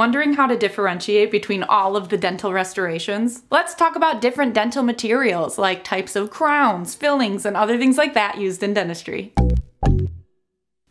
Wondering how to differentiate between all of the dental restorations? Let's talk about different dental materials like types of crowns, fillings, and other things like that used in dentistry.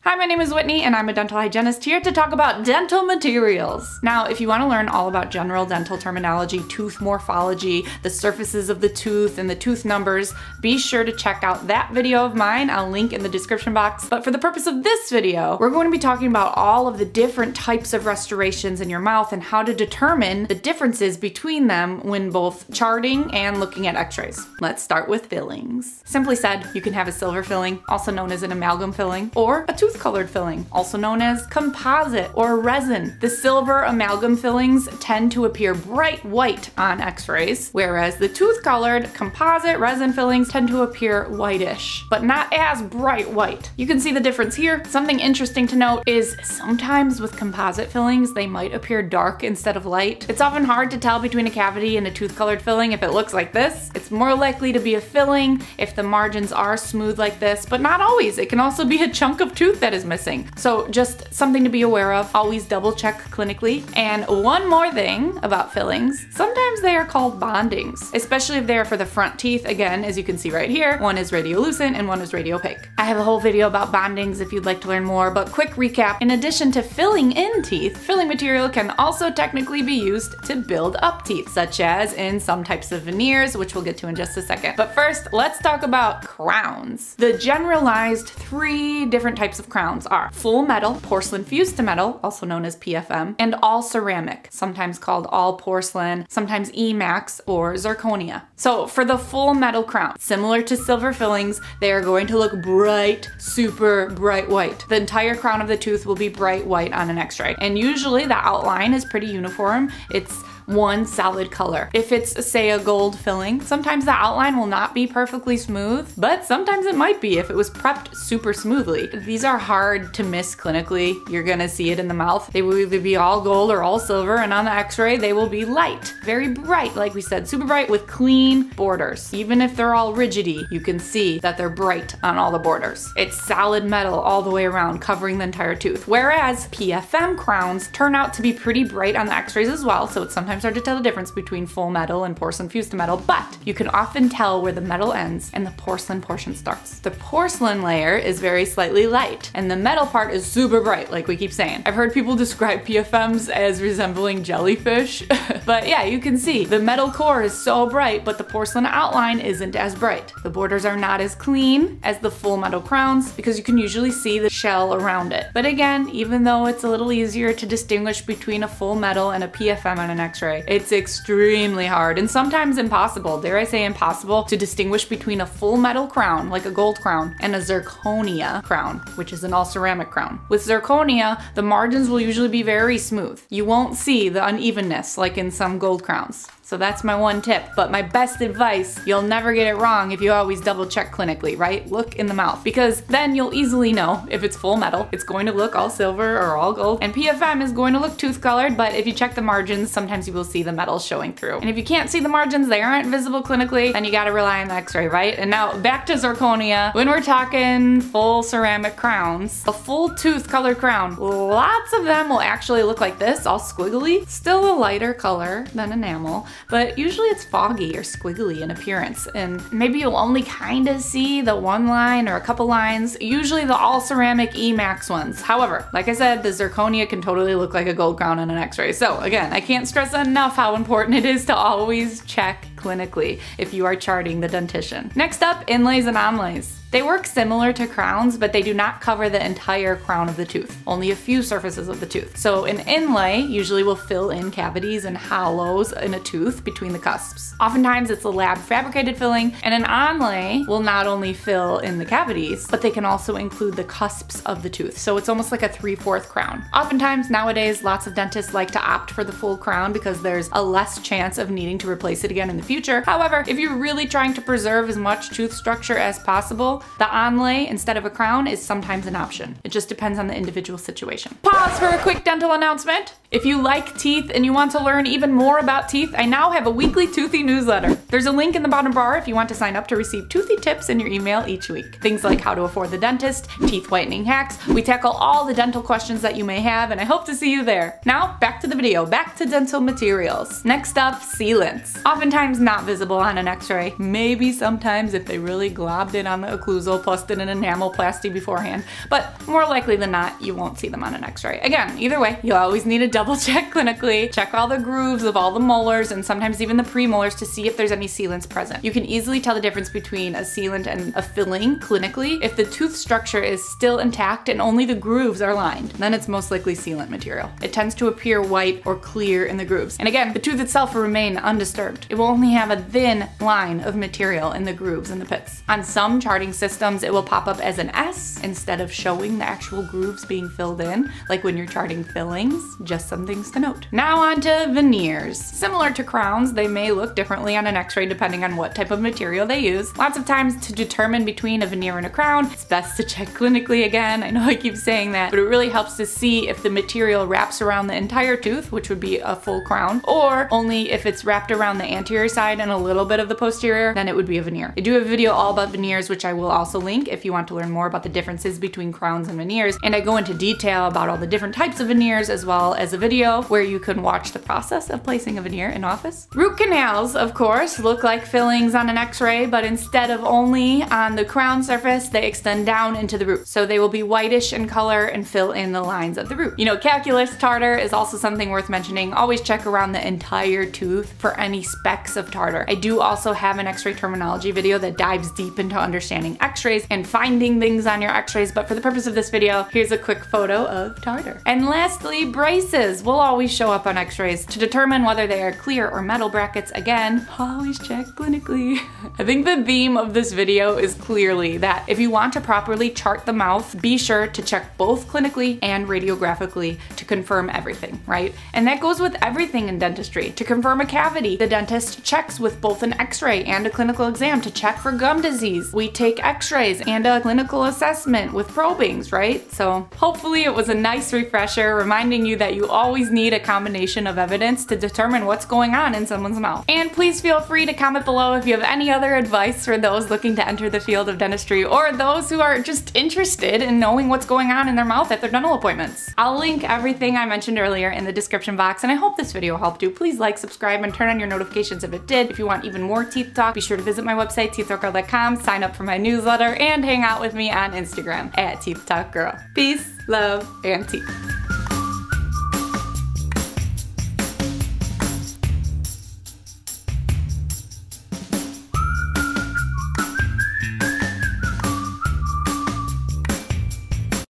Hi, my name is Whitney and I'm a dental hygienist here to talk about dental materials. Now, if you want to learn all about general dental terminology, tooth morphology, the surfaces of the tooth, and the tooth numbers, be sure to check out that video of mine. I'll link in the description box. But for the purpose of this video, we're going to be talking about all of the different types of restorations in your mouth and how to determine the differences between them when both charting and looking at x-rays. Let's start with fillings. Simply said, you can have a silver filling, also known as an amalgam filling, or a tooth tooth colored filling, also known as composite or resin. The silver amalgam fillings tend to appear bright white on x-rays, whereas the tooth colored composite resin fillings tend to appear whitish, but not as bright white. You can see the difference here. Something interesting to note is sometimes with composite fillings, they might appear dark instead of light. It's often hard to tell between a cavity and a tooth colored filling if it looks like this. It's more likely to be a filling if the margins are smooth like this, but not always. It can also be a chunk of tooth that is missing. So just something to be aware of. Always double check clinically. And one more thing about fillings, sometimes they are called bondings, especially if they are for the front teeth. Again, as you can see right here, one is radiolucent and one is radiopaque. I have a whole video about bondings if you'd like to learn more, but quick recap. In addition to filling in teeth, filling material can also technically be used to build up teeth, such as in some types of veneers, which we'll get to in just a second. But first, let's talk about crowns. The generalized three different types of crowns are full metal, porcelain fused to metal, also known as PFM, and all ceramic, sometimes called all porcelain, sometimes EMAX or zirconia. So for the full metal crown, similar to silver fillings, they are going to look bright, super bright white. The entire crown of the tooth will be bright white on an x-ray. And usually the outline is pretty uniform. It's one solid color. If it's say a gold filling, sometimes the outline will not be perfectly smooth, but sometimes it might be if it was prepped super smoothly. These are hard to miss clinically. You're gonna see it in the mouth. They will either be all gold or all silver, and on the x-ray, they will be light, very bright, like we said, super bright with clean borders. Even if they're all rigidy, you can see that they're bright on all the borders. It's solid metal all the way around, covering the entire tooth. Whereas PFM crowns turn out to be pretty bright on the x-rays as well, so it's sometimes sometimes hard to tell the difference between full metal and porcelain fused to metal, but you can often tell where the metal ends and the porcelain portion starts. The porcelain layer is very slightly light, and the metal part is super bright, like we keep saying. I've heard people describe PFMs as resembling jellyfish, but yeah, you can see the metal core is so bright, but the porcelain outline isn't as bright. The borders are not as clean as the full metal crowns because you can usually see the shell around it. But again, even though it's a little easier to distinguish between a full metal and a PFM on an x-ray, It's extremely hard and sometimes impossible, dare I say impossible, to distinguish between a full metal crown, like a gold crown, and a zirconia crown, which is an all ceramic crown. With zirconia, the margins will usually be very smooth. You won't see the unevenness like in some gold crowns. So that's my one tip. But my best advice, you'll never get it wrong if you always double check clinically, right? Look in the mouth because then you'll easily know if it's full metal, it's going to look all silver or all gold. And PFM is going to look tooth colored, but if you check the margins, sometimes you will see the metal showing through. And if you can't see the margins, they aren't visible clinically, then you gotta rely on the x-ray, right? And now back to zirconia. When we're talking full ceramic crowns, a full tooth colored crown, lots of them will actually look like this, all squiggly. Still a lighter color than enamel, but usually it's foggy or squiggly in appearance. And maybe you'll only kind of see the one line or a couple lines, usually the all ceramic EMAX ones. However, like I said, the zirconia can totally look like a gold crown in an x-ray. So again, I can't stress enough how important it is to always check clinically if you are charting the dentition. Next up, inlays and onlays. They work similar to crowns, but they do not cover the entire crown of the tooth, only a few surfaces of the tooth. So an inlay usually will fill in cavities and hollows in a tooth between the cusps. Oftentimes it's a lab fabricated filling, and an onlay will not only fill in the cavities, but they can also include the cusps of the tooth. So it's almost like a three-fourth crown. Oftentimes nowadays, lots of dentists like to opt for the full crown because there's a less chance of needing to replace it again in the future. However, if you're really trying to preserve as much tooth structure as possible, the onlay instead of a crown is sometimes an option. It just depends on the individual situation. Pause for a quick dental announcement. If you like teeth and you want to learn even more about teeth, I now have a weekly Toothy newsletter. There's a link in the bottom bar if you want to sign up to receive toothy tips in your email each week. Things like how to afford the dentist, teeth whitening hacks, we tackle all the dental questions that you may have and I hope to see you there. Now, back to the video, back to dental materials. Next up, sealants. Oftentimes not visible on an x-ray. Maybe sometimes if they really globbed it on the occlusal plus did an enamelplasty beforehand, but more likely than not, you won't see them on an x-ray. Again, either way, you'll always need a double check clinically, check all the grooves of all the molars and sometimes even the premolars to see if there's any sealants present. You can easily tell the difference between a sealant and a filling clinically if the tooth structure is still intact and only the grooves are lined. Then it's most likely sealant material. It tends to appear white or clear in the grooves. And again, the tooth itself will remain undisturbed. It will only have a thin line of material in the grooves and the pits. On some charting systems, it will pop up as an S instead of showing the actual grooves being filled in, like when you're charting fillings, just some things to note. Now on to veneers. Similar to crowns, they may look differently on an x-ray depending on what type of material they use. Lots of times to determine between a veneer and a crown, it's best to check clinically again. I know I keep saying that, but it really helps to see if the material wraps around the entire tooth, which would be a full crown, or only if it's wrapped around the anterior side and a little bit of the posterior, then it would be a veneer. I do have a video all about veneers, which I will also link if you want to learn more about the differences between crowns and veneers. And I go into detail about all the different types of veneers as well as video where you can watch the process of placing a veneer in office. Root canals, of course, look like fillings on an x-ray, but instead of only on the crown surface, they extend down into the root. So they will be whitish in color and fill in the lines of the root. You know, calculus tartar is also something worth mentioning. Always check around the entire tooth for any specks of tartar. I do also have an x-ray terminology video that dives deep into understanding x-rays and finding things on your x-rays, but for the purpose of this video, here's a quick photo of tartar. And lastly, braces will always show up on x-rays. To determine whether they are clear or metal brackets, again, always check clinically. I think the theme of this video is clearly that if you want to properly chart the mouth, be sure to check both clinically and radiographically to confirm everything, right? And that goes with everything in dentistry. To confirm a cavity, the dentist checks with both an x-ray and a clinical exam to check for gum disease. We take x-rays and a clinical assessment with probings, right? So hopefully it was a nice refresher reminding you that you always need a combination of evidence to determine what's going on in someone's mouth. And please feel free to comment below if you have any other advice for those looking to enter the field of dentistry or those who are just interested in knowing what's going on in their mouth at their dental appointments. I'll link everything I mentioned earlier in the description box and I hope this video helped you. Please like, subscribe, and turn on your notifications if it did. If you want even more teeth talk, be sure to visit my website, teethtalkgirl.com, sign up for my newsletter, and hang out with me on Instagram at Teeth Talk Girl. Peace, love, and teeth.